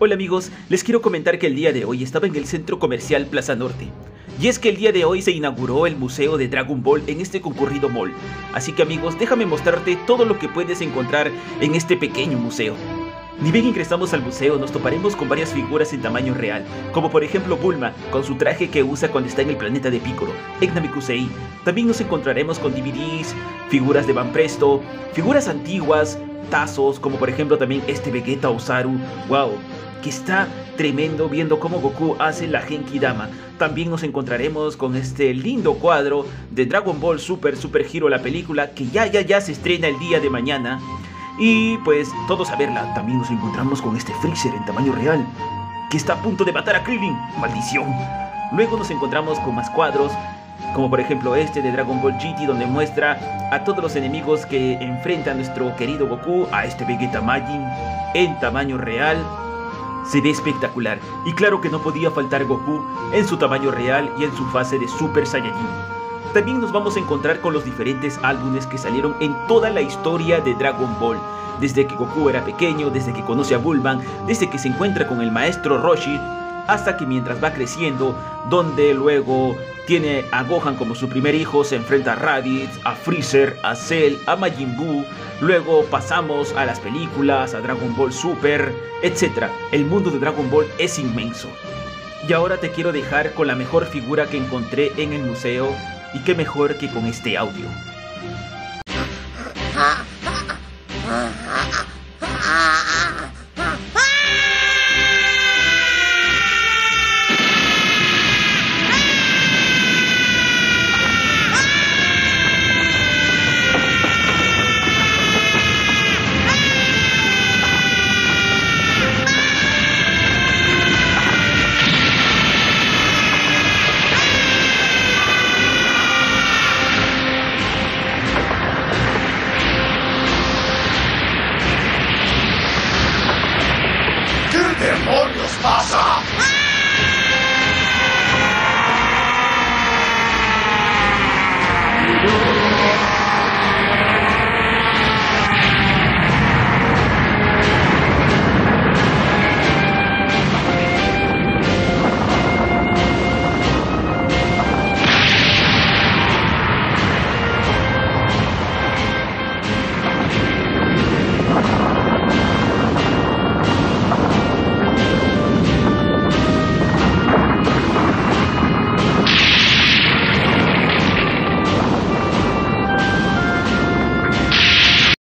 Hola amigos, les quiero comentar que el día de hoy estaba en el centro comercial Plaza Norte. Y es que el día de hoy se inauguró el museo de Dragon Ball en este concurrido mall. Así que amigos, déjame mostrarte todo lo que puedes encontrar en este pequeño museo. Ni bien ingresamos al museo nos toparemos con varias figuras en tamaño real, como por ejemplo Bulma, con su traje que usa cuando está en el planeta de Piccolo, Egnabikusei. También nos encontraremos con DVDs, figuras de Van Presto, figuras antiguas, tazos, como por ejemplo también este Vegeta Osaru. ¡Wow! Que está tremendo viendo cómo Goku hace la Genki Dama. También nos encontraremos con este lindo cuadro de Dragon Ball Super Super Hero, la película que ya ya ya se estrena el día de mañana. Y pues todos a verla. También nos encontramos con este Freezer en tamaño real que está a punto de matar a Krillin. ¡Maldición! Luego nos encontramos con más cuadros como por ejemplo este de Dragon Ball GT donde muestra a todos los enemigos que enfrenta nuestro querido Goku, a este Vegeta Majin en tamaño real, se ve espectacular y claro que no podía faltar Goku en su tamaño real y en su fase de Super Saiyajin. También nos vamos a encontrar con los diferentes álbumes que salieron en toda la historia de Dragon Ball, desde que Goku era pequeño, desde que conoce a Bulma, desde que se encuentra con el maestro Roshi, hasta que mientras va creciendo, donde luego tiene a Gohan como su primer hijo, se enfrenta a Raditz, a Freezer, a Cell, a Majin Buu, luego pasamos a las películas, a Dragon Ball Super, etc. El mundo de Dragon Ball es inmenso. Y ahora te quiero dejar con la mejor figura que encontré en el museo y qué mejor que con este audio.